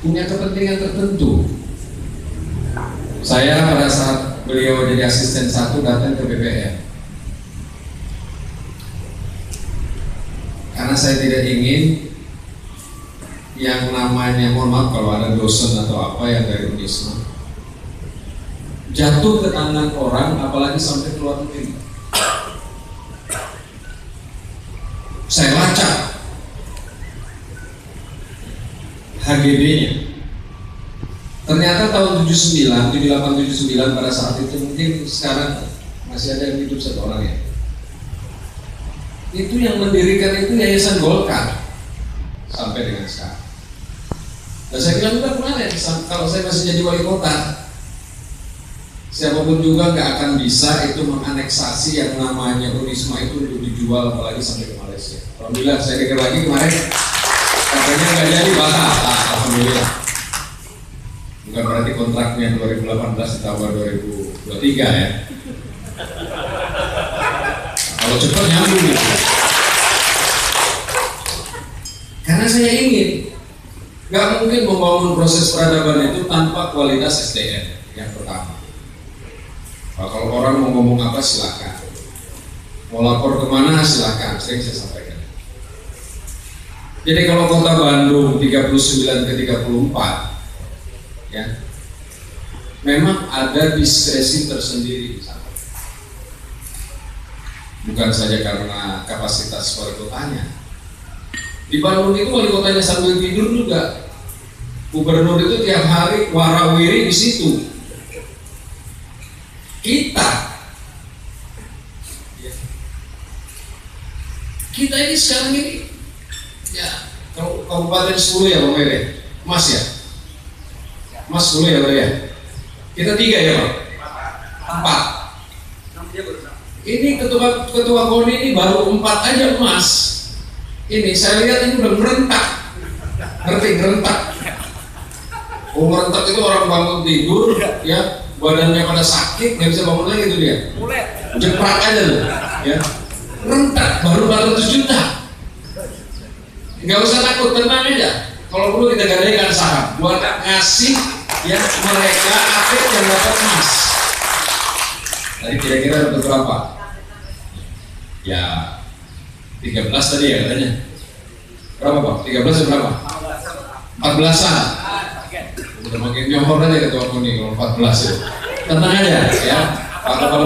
punya kepentingan tertentu. Saya pada saat beliau jadi asisten satu datang ke BPN. Karena saya tidak ingin yang namanya mohon maaf kalau ada dosen atau apa yang dari Unisma jatuh ke tangan orang apalagi sampai keluar negeri. Saya lacak HGB-nya. Ternyata tahun 79, 78, 79 pada saat itu mungkin sekarang masih ada yang hidup satu orang ya. Itu yang mendirikan itu Yayasan Golkar sampai dengan sekarang. Dan saya bilang udah kemarin kalau saya masih jadi wali kota, siapa pun juga nggak akan bisa itu menganeksasi yang namanya Unisma itu untuk dijual apalagi sampai ke Malaysia. Alhamdulillah saya dengar lagi kemarin katanya nggak jadi bahas, ah, alhamdulillah. Bukan berarti kontraknya 2018 ditambah 2023 ya. Kalau cepat nyambung gitu. Karena saya ingin nggak mungkin membangun proses peradaban itu tanpa kualitas SDM yang pertama. Nah, kalau orang mau ngomong apa silakan. Mau lapor ke mana silakan, sering saya sampaikan. Jadi kalau kota Bandung 39 ke 34 ya memang ada diskresi tersendiri. Bukan saja karena kapasitas wali kotanya. Di Bandung itu wali kotanya sambil tidur juga. Gubernur itu tiap hari warawiri di situ. Kita kita ini sekarang ini ya kabupaten 10 ya Bang Mere, Mas ya, Mas 10 ya Bang ya, kita tiga ya Bang, empat. Ini ketua ketua koni ini baru empat aja emas. Ini saya lihat ini udah merentak, ngerti merentak. Oh merentak itu orang bangun tidur ya badannya pada sakit nggak bisa bangun lagi itu dia. Jeprak aja tuh, ya. Rentak baru 400 juta. Nggak usah takut, tenang aja. Kalau perlu kita gadaikan saham buat ngasih ya mereka atlet yang dapat emas. Tadi kira-kira dapat berapa? Ya 13 tadi ya katanya. Berapa Pak? 13 atau berapa? 14-an. Udah makin nyohor aja ketua kuning kalau 14 itu. Tenang aja ya. Kalau